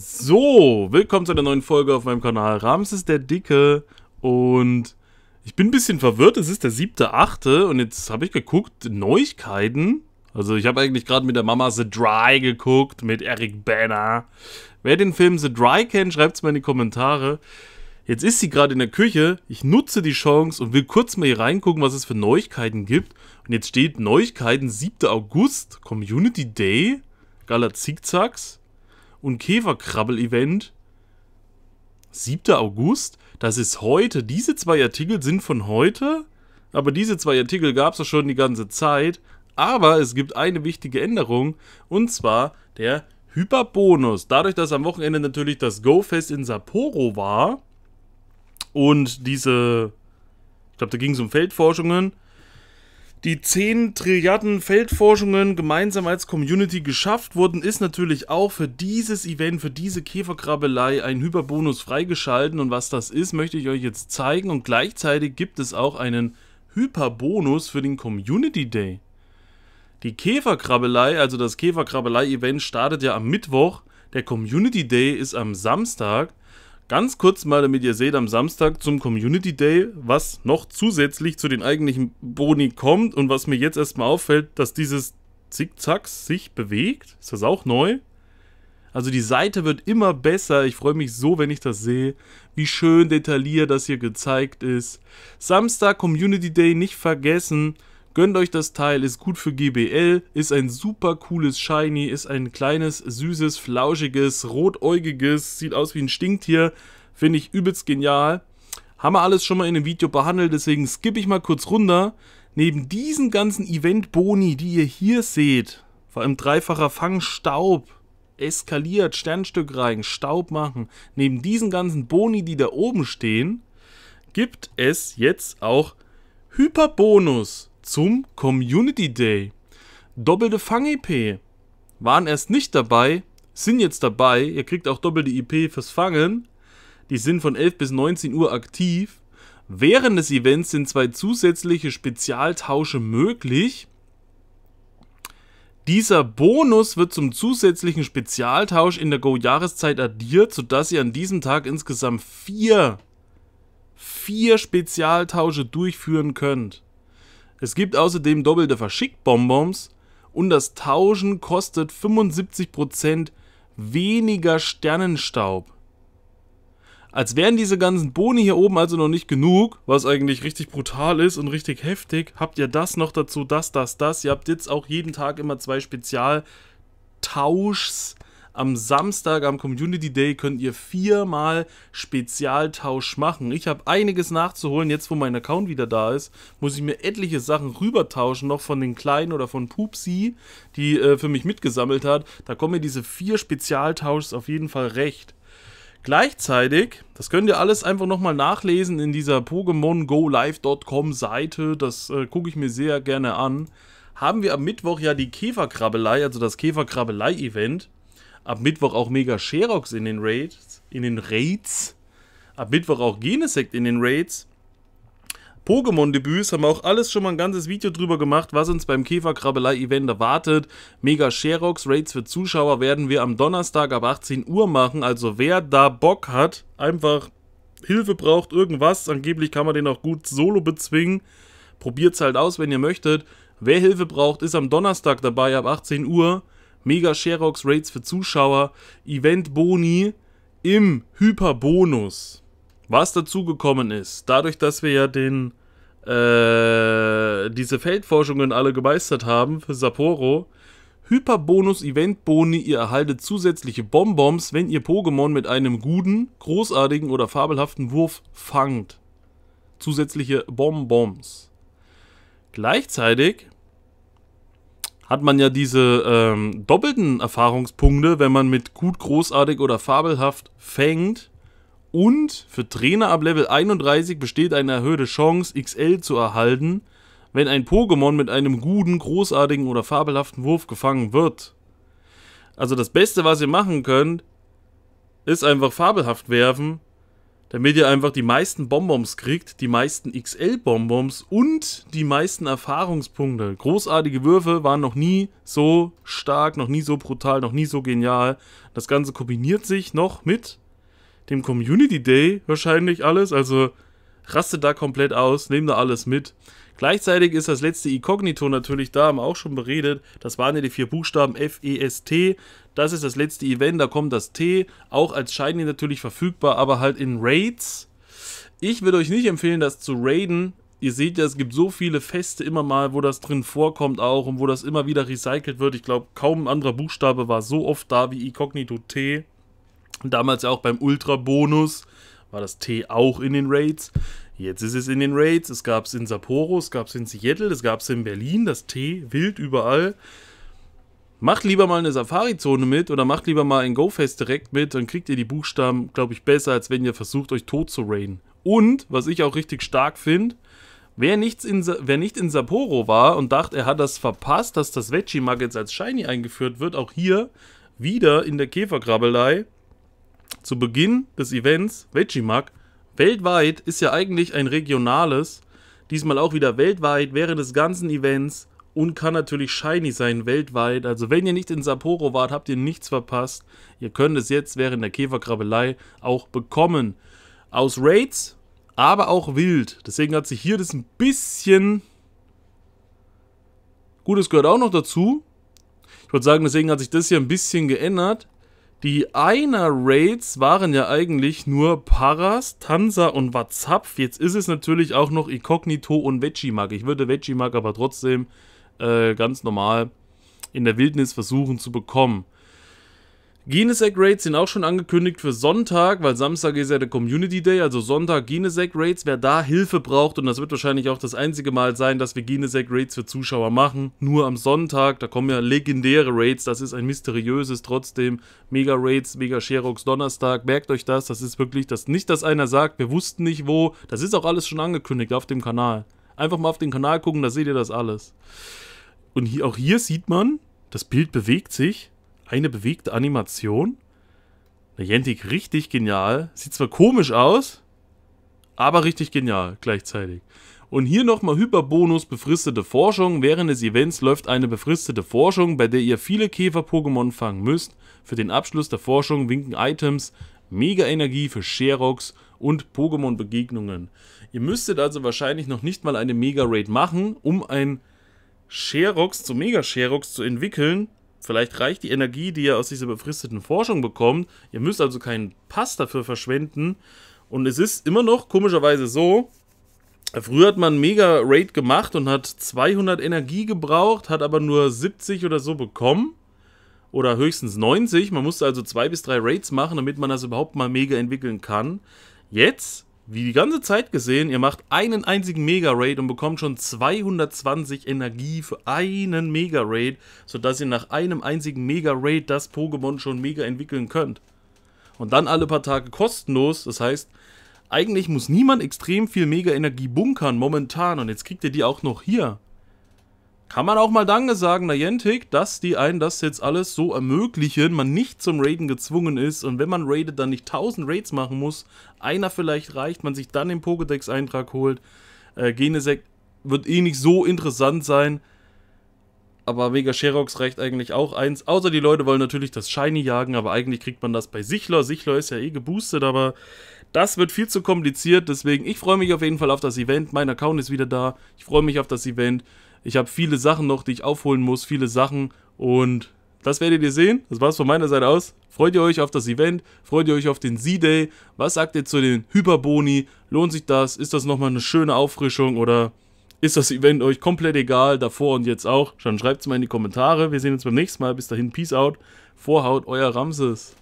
So, willkommen zu einer neuen Folge auf meinem Kanal. Rams ist der Dicke und ich bin ein bisschen verwirrt. Es ist der siebte, achte und jetzt habe ich geguckt, Neuigkeiten. Also ich habe eigentlich gerade mit der Mama The Dry geguckt, mit Eric Banner. Wer den Film The Dry kennt, schreibt es mal in die Kommentare. Jetzt ist sie gerade in der Küche. Ich nutze die Chance und will kurz mal hier reingucken, was es für Neuigkeiten gibt. Und jetzt steht Neuigkeiten 7. August, Community Day, Gala Zickzacks und Käferkrabbel-Event. 7. August? Das ist heute. Diese zwei Artikel sind von heute. Aber diese zwei Artikel gab es ja schon die ganze Zeit. Aber es gibt eine wichtige Änderung. Und zwar der Hyperbonus. Dadurch, dass am Wochenende natürlich das Go-Fest in Sapporo war. Und diese, ich glaube, da ging es um Feldforschungen die 10 Trilliarden Feldforschungen gemeinsam als Community geschafft wurden, ist natürlich auch für dieses Event, für diese Käferkrabbelei ein Hyperbonus freigeschalten. Und was das ist, möchte ich euch jetzt zeigen. Und gleichzeitig gibt es auch einen Hyperbonus für den Community Day. Die Käferkrabbelei, also das Käferkrabbelei-Event, startet ja am Mittwoch. Der Community Day ist am Samstag. Ganz kurz mal, damit ihr seht, am Samstag zum Community Day, was noch zusätzlich zu den eigentlichen Boni kommt und was mir jetzt erstmal auffällt, dass dieses Zickzack sich bewegt. Ist das auch neu? Also die Seite wird immer besser. Ich freue mich so, wenn ich das sehe. Wie schön detailliert das hier gezeigt ist. Samstag Community Day nicht vergessen. Gönnt euch das Teil, ist gut für GBL, ist ein super cooles Shiny, ist ein kleines, süßes, flauschiges, rotäugiges, sieht aus wie ein Stinktier. Finde ich übelst genial. Haben wir alles schon mal in einem Video behandelt, deswegen skippe ich mal kurz runter. Neben diesen ganzen Event-Boni, die ihr hier seht, vor allem dreifacher Fang Staub, eskaliert, Sternstück rein, Staub machen, neben diesen ganzen Boni, die da oben stehen, gibt es jetzt auch Hyperbonus zum Community Day. Doppelte Fang-IP waren erst nicht dabei, sind jetzt dabei. Ihr kriegt auch doppelte IP fürs Fangen. Die sind von 11 bis 19 Uhr aktiv. Während des Events sind zwei zusätzliche Spezialtausche möglich. Dieser Bonus wird zum zusätzlichen Spezialtausch in der Go-Jahreszeit addiert, sodass ihr an diesem Tag insgesamt vier, vier Spezialtausche durchführen könnt. Es gibt außerdem doppelte Verschickbonbons und das Tauschen kostet 75% weniger Sternenstaub. Als wären diese ganzen Boni hier oben also noch nicht genug, was eigentlich richtig brutal ist und richtig heftig, habt ihr das noch dazu, das, das, das. Ihr habt jetzt auch jeden Tag immer zwei Spezialtauschs am Samstag, am Community Day, könnt ihr viermal Spezialtausch machen. Ich habe einiges nachzuholen. Jetzt, wo mein Account wieder da ist, muss ich mir etliche Sachen rübertauschen, noch von den Kleinen oder von Pupsi, die äh, für mich mitgesammelt hat. Da kommen mir diese vier Spezialtauschs auf jeden Fall recht. Gleichzeitig, das könnt ihr alles einfach nochmal nachlesen in dieser PokémonGoLive.com Seite, das äh, gucke ich mir sehr gerne an, haben wir am Mittwoch ja die Käferkrabbelei, also das Käferkrabbelei-Event ab Mittwoch auch Mega Sherox in den Raids, in den Raids. Ab Mittwoch auch Genesect in den Raids. Pokémon-Debüts haben wir auch alles schon mal ein ganzes Video drüber gemacht, was uns beim Käferkrabbelei-Event erwartet. Mega Sherox Raids für Zuschauer werden wir am Donnerstag ab 18 Uhr machen. Also wer da Bock hat, einfach Hilfe braucht, irgendwas, angeblich kann man den auch gut solo bezwingen. Probiert es halt aus, wenn ihr möchtet. Wer Hilfe braucht, ist am Donnerstag dabei ab 18 Uhr. Mega Sherox Rates für Zuschauer, Event Boni im Hyperbonus. Was dazu gekommen ist, dadurch, dass wir ja den äh, diese Feldforschungen alle gemeistert haben für Sapporo, Hyperbonus Event Boni, ihr erhaltet zusätzliche Bonbons, wenn ihr Pokémon mit einem guten, großartigen oder fabelhaften Wurf fangt. Zusätzliche Bonbons. Gleichzeitig hat man ja diese ähm, doppelten Erfahrungspunkte, wenn man mit gut, großartig oder fabelhaft fängt. Und für Trainer ab Level 31 besteht eine erhöhte Chance, XL zu erhalten, wenn ein Pokémon mit einem guten, großartigen oder fabelhaften Wurf gefangen wird. Also das Beste, was ihr machen könnt, ist einfach fabelhaft werfen. Damit ihr einfach die meisten Bonbons kriegt, die meisten XL-Bonbons und die meisten Erfahrungspunkte. Großartige Würfe waren noch nie so stark, noch nie so brutal, noch nie so genial. Das Ganze kombiniert sich noch mit dem Community Day wahrscheinlich alles, also rastet da komplett aus, nehmt da alles mit. Gleichzeitig ist das letzte Inkognito natürlich da, haben wir auch schon beredet. Das waren ja die vier Buchstaben F, E, S, T. Das ist das letzte Event, da kommt das T. Auch als Shiny natürlich verfügbar, aber halt in Raids. Ich würde euch nicht empfehlen, das zu raiden. Ihr seht ja, es gibt so viele Feste immer mal, wo das drin vorkommt auch und wo das immer wieder recycelt wird. Ich glaube, kaum ein anderer Buchstabe war so oft da wie Inkognito T. Damals auch beim Ultra-Bonus war das T auch in den Raids. Jetzt ist es in den Raids, es gab es in Sapporo, es gab es in Seattle, es gab es in Berlin, das T wild überall. Macht lieber mal eine Safari-Zone mit oder macht lieber mal ein Go-Fest direkt mit, dann kriegt ihr die Buchstaben, glaube ich, besser, als wenn ihr versucht, euch tot zu raiden. Und, was ich auch richtig stark finde, wer, wer nicht in Sapporo war und dachte, er hat das verpasst, dass das Veggie-Mug jetzt als Shiny eingeführt wird, auch hier wieder in der Käferkrabbelei zu Beginn des Events, Veggie-Mug, weltweit ist ja eigentlich ein regionales, diesmal auch wieder weltweit während des ganzen Events und kann natürlich shiny sein weltweit. Also wenn ihr nicht in Sapporo wart, habt ihr nichts verpasst. Ihr könnt es jetzt während der Käferkrabbelei auch bekommen. Aus Raids, aber auch wild. Deswegen hat sich hier das ein bisschen... Gut, es gehört auch noch dazu. Ich würde sagen, deswegen hat sich das hier ein bisschen geändert. Die Einer-Raids waren ja eigentlich nur Paras, Tansa und Wazapf. Jetzt ist es natürlich auch noch Inkognito und Vegemag. Ich würde Vegemag aber trotzdem äh, ganz normal in der Wildnis versuchen zu bekommen. Genesec Raids sind auch schon angekündigt für Sonntag, weil Samstag ist ja der Community Day, also Sonntag Genesec Raids. Wer da Hilfe braucht, und das wird wahrscheinlich auch das einzige Mal sein, dass wir Genesec Raids für Zuschauer machen, nur am Sonntag, da kommen ja legendäre Raids, das ist ein mysteriöses trotzdem Mega Raids, Mega Sherox Donnerstag. Merkt euch das, das ist wirklich das nicht, dass einer sagt, wir wussten nicht wo, das ist auch alles schon angekündigt auf dem Kanal. Einfach mal auf den Kanal gucken, da seht ihr das alles. Und hier, auch hier sieht man, das Bild bewegt sich eine bewegte Animation. Niantic richtig genial. Sieht zwar komisch aus, aber richtig genial gleichzeitig. Und hier nochmal Hyperbonus befristete Forschung. Während des Events läuft eine befristete Forschung, bei der ihr viele Käfer-Pokémon fangen müsst. Für den Abschluss der Forschung winken Items, Mega-Energie für Sherox und Pokémon-Begegnungen. Ihr müsstet also wahrscheinlich noch nicht mal eine Mega-Raid machen, um ein Sherox zu Mega-Sherox zu entwickeln. Vielleicht reicht die Energie, die ihr aus dieser befristeten Forschung bekommt. Ihr müsst also keinen Pass dafür verschwenden. Und es ist immer noch komischerweise so, früher hat man Mega Raid gemacht und hat 200 Energie gebraucht, hat aber nur 70 oder so bekommen. Oder höchstens 90. Man musste also zwei bis drei Raids machen, damit man das überhaupt mal mega entwickeln kann. Jetzt wie die ganze Zeit gesehen, ihr macht einen einzigen Mega-Raid und bekommt schon 220 Energie für einen Mega-Raid, sodass ihr nach einem einzigen Mega-Raid das Pokémon schon mega entwickeln könnt. Und dann alle paar Tage kostenlos, das heißt, eigentlich muss niemand extrem viel Mega-Energie bunkern momentan und jetzt kriegt ihr die auch noch hier kann man auch mal Danke sagen, Niantic, dass die einen das jetzt alles so ermöglichen, man nicht zum Raiden gezwungen ist und wenn man raidet, dann nicht 1000 Raids machen muss, einer vielleicht reicht, man sich dann den Pokédex-Eintrag holt. Äh, Genesect wird eh nicht so interessant sein, aber Mega Sherox reicht eigentlich auch eins. Außer die Leute wollen natürlich das Shiny jagen, aber eigentlich kriegt man das bei Sichler. Sichler ist ja eh geboostet, aber das wird viel zu kompliziert, deswegen ich freue mich auf jeden Fall auf das Event. Mein Account ist wieder da. Ich freue mich auf das Event. Ich habe viele Sachen noch, die ich aufholen muss, viele Sachen und das werdet ihr sehen. Das war's von meiner Seite aus. Freut ihr euch auf das Event? Freut ihr euch auf den Z-Day? Was sagt ihr zu den Hyperboni? Lohnt sich das? Ist das nochmal eine schöne Auffrischung oder ist das Event euch komplett egal, davor und jetzt auch? Dann schreibt es mal in die Kommentare. Wir sehen uns beim nächsten Mal. Bis dahin, Peace out. Vorhaut, euer Ramses.